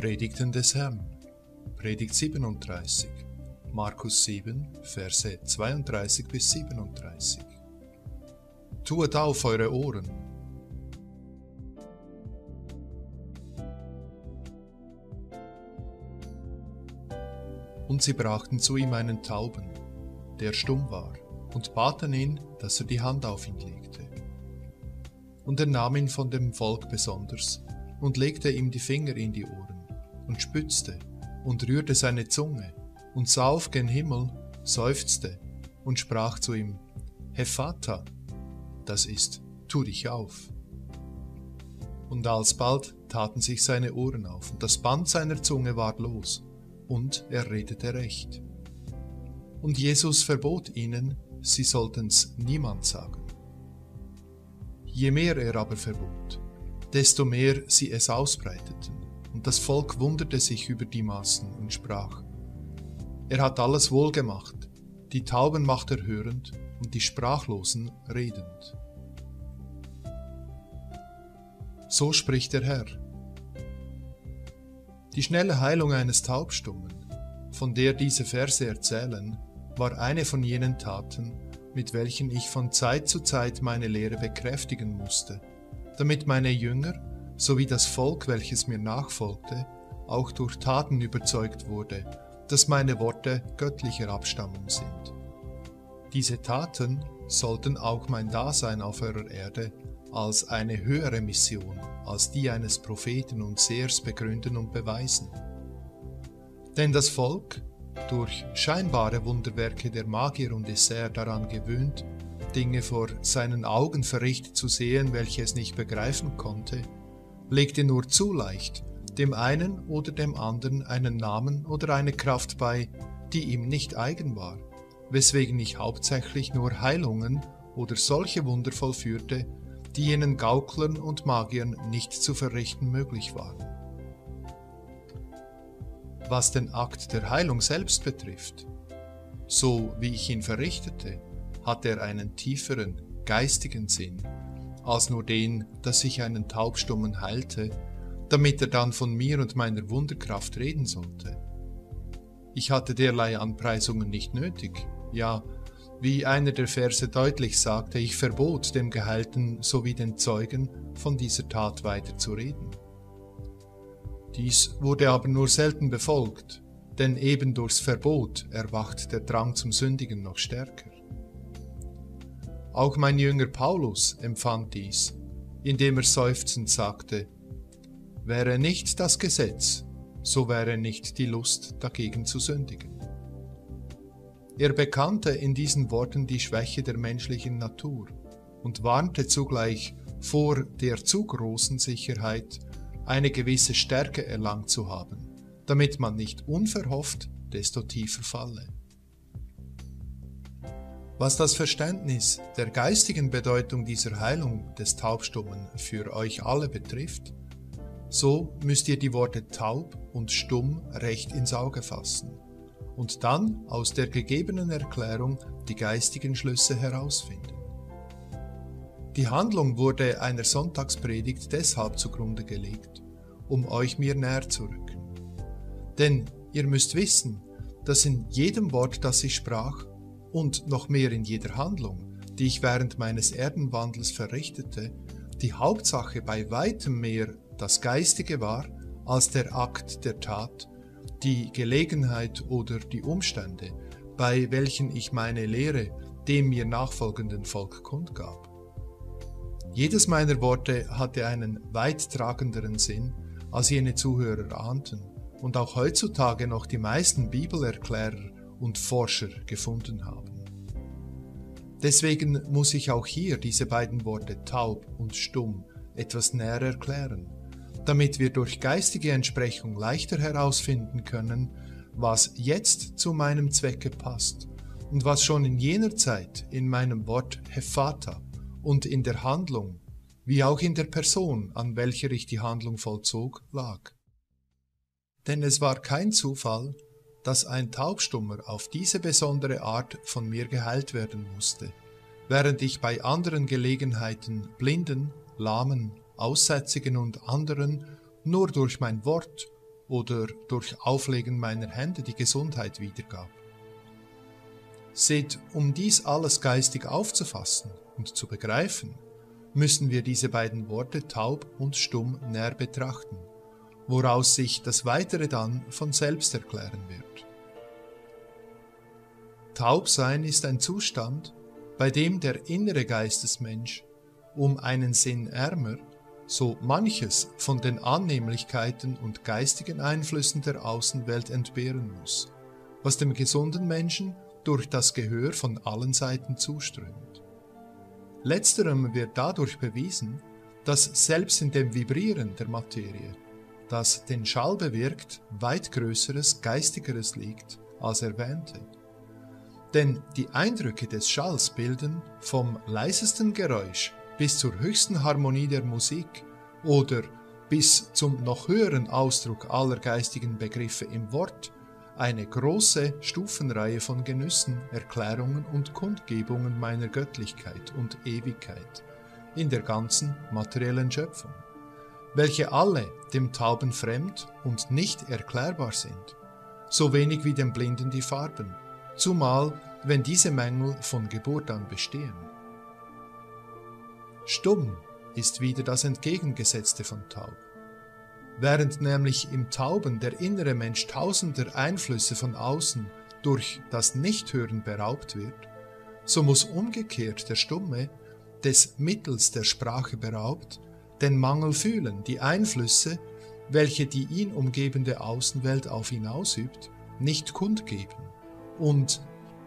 Predigten des Herrn. Predigt 37. Markus 7, Verse 32 bis 37. Tuet auf eure Ohren. Und sie brachten zu ihm einen Tauben, der stumm war, und baten ihn, dass er die Hand auf ihn legte. Und er nahm ihn von dem Volk besonders und legte ihm die Finger in die Ohren und spützte und rührte seine Zunge und sah auf gen Himmel, seufzte und sprach zu ihm, Hephata, das ist, tu dich auf. Und alsbald taten sich seine Ohren auf, und das Band seiner Zunge ward los, und er redete recht. Und Jesus verbot ihnen, sie sollten's niemand sagen. Je mehr er aber verbot, desto mehr sie es ausbreiteten, und das Volk wunderte sich über die Maßen und sprach, Er hat alles wohl gemacht, die Tauben macht er hörend und die Sprachlosen redend. So spricht der Herr. Die schnelle Heilung eines Taubstummen, von der diese Verse erzählen, war eine von jenen Taten, mit welchen ich von Zeit zu Zeit meine Lehre bekräftigen musste, damit meine Jünger sowie das Volk, welches mir nachfolgte, auch durch Taten überzeugt wurde, dass meine Worte göttlicher Abstammung sind. Diese Taten sollten auch mein Dasein auf eurer Erde als eine höhere Mission als die eines Propheten und Sehers begründen und beweisen. Denn das Volk, durch scheinbare Wunderwerke der Magier und Esser daran gewöhnt, Dinge vor seinen Augen verrichtet zu sehen, welche es nicht begreifen konnte, legte nur zu leicht dem einen oder dem anderen einen Namen oder eine Kraft bei, die ihm nicht eigen war, weswegen ich hauptsächlich nur Heilungen oder solche Wunder vollführte, die jenen Gauklern und Magiern nicht zu verrichten möglich waren. Was den Akt der Heilung selbst betrifft, so wie ich ihn verrichtete, hat er einen tieferen, geistigen Sinn, als nur den, dass ich einen Taubstummen heilte, damit er dann von mir und meiner Wunderkraft reden sollte. Ich hatte derlei Anpreisungen nicht nötig, ja, wie einer der Verse deutlich sagte, ich verbot dem Geheilten sowie den Zeugen von dieser Tat weiter zu reden. Dies wurde aber nur selten befolgt, denn eben durchs Verbot erwacht der Drang zum Sündigen noch stärker. Auch mein Jünger Paulus empfand dies, indem er seufzend sagte, Wäre nicht das Gesetz, so wäre nicht die Lust dagegen zu sündigen. Er bekannte in diesen Worten die Schwäche der menschlichen Natur und warnte zugleich vor der zu großen Sicherheit, eine gewisse Stärke erlangt zu haben, damit man nicht unverhofft desto tiefer falle. Was das Verständnis der geistigen Bedeutung dieser Heilung des Taubstummen für euch alle betrifft, so müsst ihr die Worte taub und stumm recht ins Auge fassen und dann aus der gegebenen Erklärung die geistigen Schlüsse herausfinden. Die Handlung wurde einer Sonntagspredigt deshalb zugrunde gelegt, um euch mir näher zu rücken. Denn ihr müsst wissen, dass in jedem Wort, das ich sprach, und noch mehr in jeder Handlung, die ich während meines Erdenwandels verrichtete, die Hauptsache bei weitem mehr das Geistige war als der Akt der Tat die Gelegenheit oder die Umstände, bei welchen ich meine Lehre dem mir nachfolgenden Volk kundgab. Jedes meiner Worte hatte einen weit tragenderen Sinn, als jene Zuhörer ahnten und auch heutzutage noch die meisten Bibelerklärer und Forscher gefunden haben. Deswegen muss ich auch hier diese beiden Worte taub und stumm etwas näher erklären damit wir durch geistige Entsprechung leichter herausfinden können, was jetzt zu meinem Zwecke passt und was schon in jener Zeit in meinem Wort Hephata und in der Handlung, wie auch in der Person, an welcher ich die Handlung vollzog, lag. Denn es war kein Zufall, dass ein Taubstummer auf diese besondere Art von mir geheilt werden musste, während ich bei anderen Gelegenheiten Blinden, Lahmen, Aussätzigen und anderen nur durch mein Wort oder durch Auflegen meiner Hände die Gesundheit wiedergab. Seht, um dies alles geistig aufzufassen und zu begreifen, müssen wir diese beiden Worte taub und stumm näher betrachten, woraus sich das Weitere dann von selbst erklären wird. Taubsein ist ein Zustand, bei dem der innere Geistesmensch um einen Sinn ärmer so manches von den Annehmlichkeiten und geistigen Einflüssen der Außenwelt entbehren muss, was dem gesunden Menschen durch das Gehör von allen Seiten zuströmt. Letzterem wird dadurch bewiesen, dass selbst in dem Vibrieren der Materie, das den Schall bewirkt, weit größeres, geistigeres liegt als erwähnte. Denn die Eindrücke des Schalls bilden vom leisesten Geräusch bis zur höchsten Harmonie der Musik oder bis zum noch höheren Ausdruck aller geistigen Begriffe im Wort eine große Stufenreihe von Genüssen, Erklärungen und Kundgebungen meiner Göttlichkeit und Ewigkeit in der ganzen materiellen Schöpfung, welche alle dem Tauben fremd und nicht erklärbar sind, so wenig wie dem Blinden die Farben, zumal wenn diese Mängel von Geburt an bestehen. Stumm ist wieder das Entgegengesetzte von taub. Während nämlich im Tauben der innere Mensch tausender Einflüsse von außen durch das Nichthören beraubt wird, so muss umgekehrt der Stumme, des Mittels der Sprache beraubt, den Mangel fühlen, die Einflüsse, welche die ihn umgebende Außenwelt auf ihn ausübt, nicht kundgeben und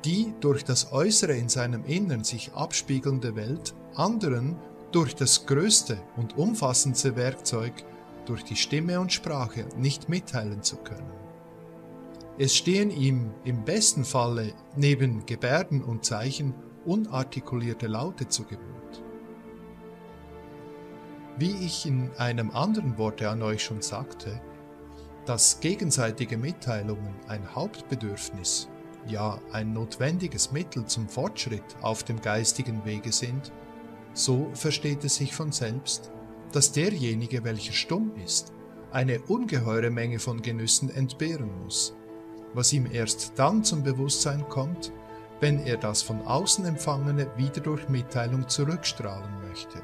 die durch das Äußere in seinem Innern sich abspiegelnde Welt anderen durch das größte und umfassendste Werkzeug, durch die Stimme und Sprache, nicht mitteilen zu können. Es stehen ihm im besten Falle neben Gebärden und Zeichen unartikulierte Laute zu Gebot. Wie ich in einem anderen Worte an euch schon sagte, dass gegenseitige Mitteilungen ein Hauptbedürfnis, ja ein notwendiges Mittel zum Fortschritt auf dem geistigen Wege sind, so versteht es sich von selbst, dass derjenige, welcher stumm ist, eine ungeheure Menge von Genüssen entbehren muss, was ihm erst dann zum Bewusstsein kommt, wenn er das von außen empfangene wieder durch Mitteilung zurückstrahlen möchte.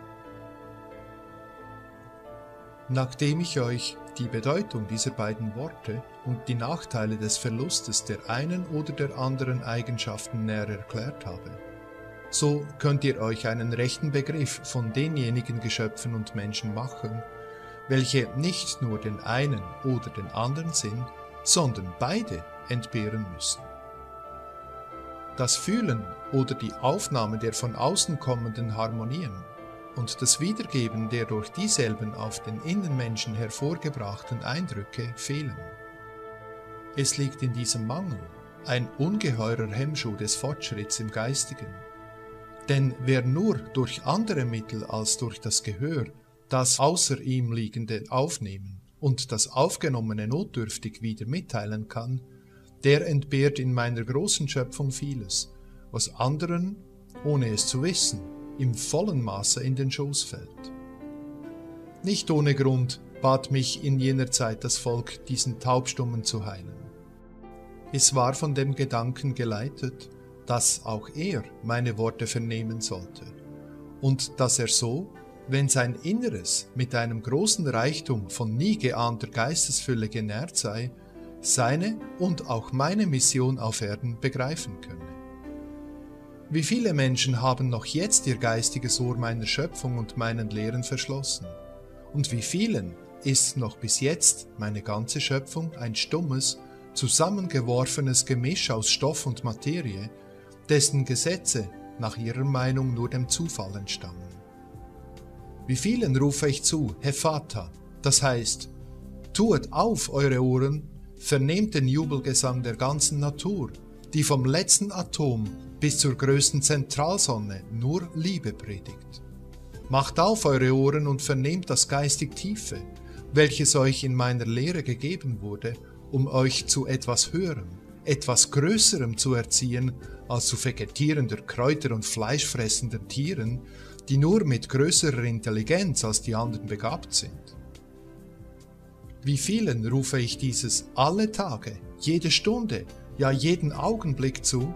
Nachdem ich euch die Bedeutung dieser beiden Worte und die Nachteile des Verlustes der einen oder der anderen Eigenschaften näher erklärt habe, so könnt ihr euch einen rechten Begriff von denjenigen Geschöpfen und Menschen machen, welche nicht nur den einen oder den anderen sind, sondern beide entbehren müssen. Das Fühlen oder die Aufnahme der von außen kommenden Harmonien und das Wiedergeben der durch dieselben auf den Innenmenschen hervorgebrachten Eindrücke fehlen. Es liegt in diesem Mangel ein ungeheurer Hemmschuh des Fortschritts im Geistigen denn wer nur durch andere Mittel als durch das Gehör das außer ihm liegende aufnehmen und das aufgenommene notdürftig wieder mitteilen kann, der entbehrt in meiner großen Schöpfung vieles, was anderen, ohne es zu wissen, im vollen Maße in den Schoß fällt. Nicht ohne Grund bat mich in jener Zeit das Volk, diesen Taubstummen zu heilen. Es war von dem Gedanken geleitet, dass auch er meine Worte vernehmen sollte und dass er so, wenn sein Inneres mit einem großen Reichtum von nie geahnter Geistesfülle genährt sei, seine und auch meine Mission auf Erden begreifen könne. Wie viele Menschen haben noch jetzt ihr geistiges Ohr meiner Schöpfung und meinen Lehren verschlossen? Und wie vielen ist noch bis jetzt meine ganze Schöpfung ein stummes, zusammengeworfenes Gemisch aus Stoff und Materie, dessen Gesetze nach ihrer Meinung nur dem Zufall entstammen. Wie vielen rufe ich zu, Hefata, das heißt, tuet auf eure Ohren, vernehmt den Jubelgesang der ganzen Natur, die vom letzten Atom bis zur größten Zentralsonne nur Liebe predigt. Macht auf eure Ohren und vernehmt das geistig Tiefe, welches euch in meiner Lehre gegeben wurde, um euch zu etwas Höherem, etwas Größerem zu erziehen als zu vegetierender Kräuter- und fleischfressenden Tieren, die nur mit größerer Intelligenz als die anderen begabt sind. wie vielen rufe ich dieses alle Tage, jede Stunde, ja jeden Augenblick zu?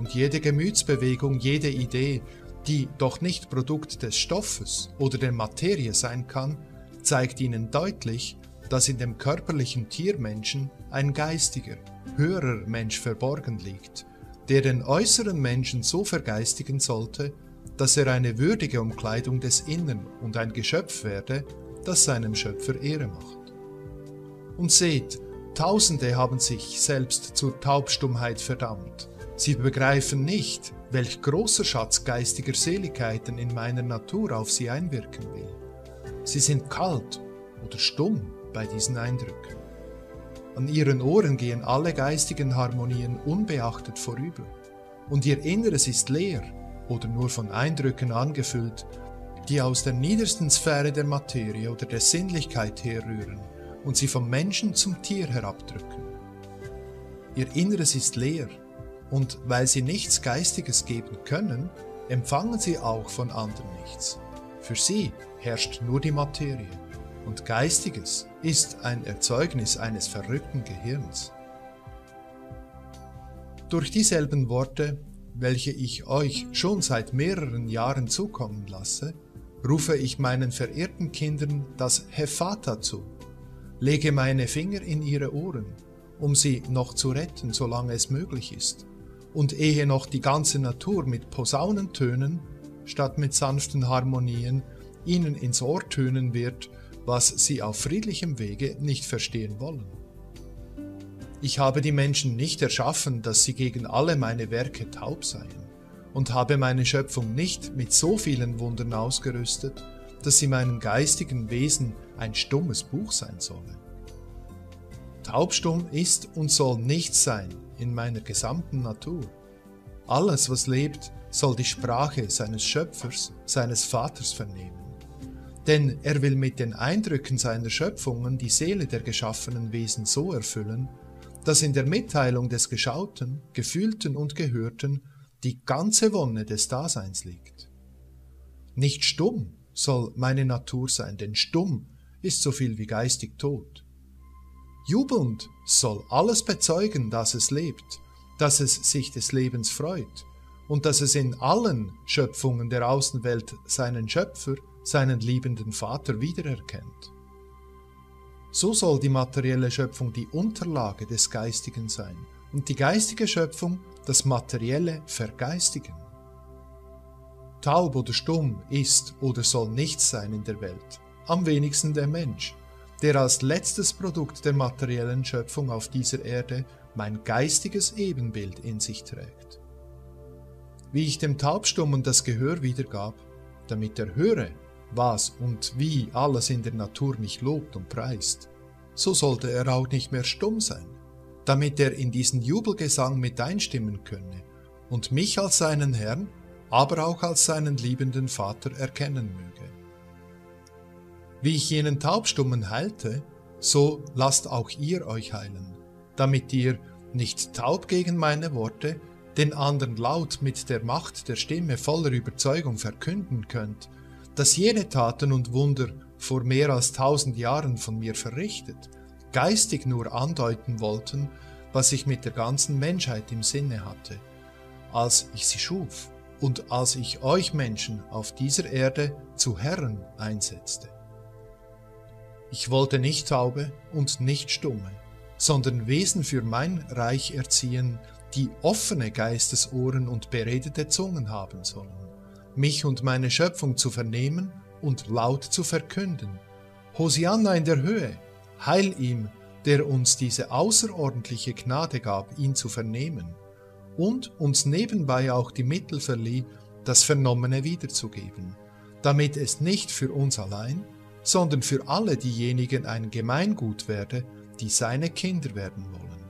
Und jede Gemütsbewegung, jede Idee, die doch nicht Produkt des Stoffes oder der Materie sein kann, zeigt ihnen deutlich, dass in dem körperlichen Tiermenschen ein geistiger, höherer Mensch verborgen liegt, der den äußeren Menschen so vergeistigen sollte, dass er eine würdige Umkleidung des Innern und ein Geschöpf werde, das seinem Schöpfer Ehre macht. Und seht, Tausende haben sich selbst zur Taubstummheit verdammt. Sie begreifen nicht, welch großer Schatz geistiger Seligkeiten in meiner Natur auf sie einwirken will. Sie sind kalt oder stumm bei diesen Eindrücken. An ihren Ohren gehen alle geistigen Harmonien unbeachtet vorüber, und ihr Inneres ist leer oder nur von Eindrücken angefüllt, die aus der niedersten Sphäre der Materie oder der Sinnlichkeit herrühren und sie vom Menschen zum Tier herabdrücken. Ihr Inneres ist leer, und weil sie nichts Geistiges geben können, empfangen sie auch von anderen nichts. Für sie herrscht nur die Materie, und Geistiges ist ein Erzeugnis eines verrückten Gehirns. Durch dieselben Worte, welche ich euch schon seit mehreren Jahren zukommen lasse, rufe ich meinen verehrten Kindern das Hefata zu, lege meine Finger in ihre Ohren, um sie noch zu retten, solange es möglich ist, und ehe noch die ganze Natur mit Posaunentönen statt mit sanften Harmonien ihnen ins Ohr tönen wird, was sie auf friedlichem Wege nicht verstehen wollen. Ich habe die Menschen nicht erschaffen, dass sie gegen alle meine Werke taub seien, und habe meine Schöpfung nicht mit so vielen Wundern ausgerüstet, dass sie meinem geistigen Wesen ein stummes Buch sein solle. Taubstumm ist und soll nichts sein in meiner gesamten Natur. Alles, was lebt, soll die Sprache seines Schöpfers, seines Vaters vernehmen. Denn er will mit den Eindrücken seiner Schöpfungen die Seele der geschaffenen Wesen so erfüllen, dass in der Mitteilung des Geschauten, Gefühlten und Gehörten die ganze Wonne des Daseins liegt. Nicht stumm soll meine Natur sein, denn stumm ist so viel wie geistig tot. Jubelnd soll alles bezeugen, dass es lebt, dass es sich des Lebens freut und dass es in allen Schöpfungen der Außenwelt seinen Schöpfer, seinen liebenden Vater wiedererkennt. So soll die materielle Schöpfung die Unterlage des Geistigen sein und die geistige Schöpfung das Materielle vergeistigen. Taub oder stumm ist oder soll nichts sein in der Welt, am wenigsten der Mensch, der als letztes Produkt der materiellen Schöpfung auf dieser Erde mein geistiges Ebenbild in sich trägt. Wie ich dem Taubstummen das Gehör wiedergab, damit er höre, was und wie alles in der Natur mich lobt und preist, so sollte er auch nicht mehr stumm sein, damit er in diesen Jubelgesang mit einstimmen könne und mich als seinen Herrn, aber auch als seinen liebenden Vater erkennen möge. Wie ich jenen Taubstummen heilte, so lasst auch ihr euch heilen, damit ihr, nicht taub gegen meine Worte, den anderen laut mit der Macht der Stimme voller Überzeugung verkünden könnt, dass jene Taten und Wunder vor mehr als tausend Jahren von mir verrichtet, geistig nur andeuten wollten, was ich mit der ganzen Menschheit im Sinne hatte, als ich sie schuf und als ich euch Menschen auf dieser Erde zu Herren einsetzte. Ich wollte nicht Taube und nicht Stumme, sondern Wesen für mein Reich erziehen, die offene Geistesohren und beredete Zungen haben sollen, mich und meine Schöpfung zu vernehmen und laut zu verkünden. Hosianna in der Höhe, heil ihm, der uns diese außerordentliche Gnade gab, ihn zu vernehmen, und uns nebenbei auch die Mittel verlieh, das Vernommene wiederzugeben, damit es nicht für uns allein, sondern für alle diejenigen ein Gemeingut werde, die seine Kinder werden wollen.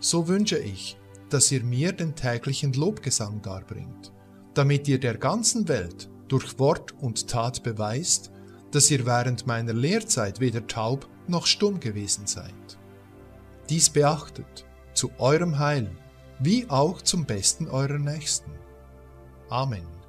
So wünsche ich, dass ihr mir den täglichen Lobgesang darbringt, damit ihr der ganzen Welt durch Wort und Tat beweist, dass ihr während meiner Lehrzeit weder taub noch stumm gewesen seid. Dies beachtet, zu eurem Heil, wie auch zum Besten eurer Nächsten. Amen.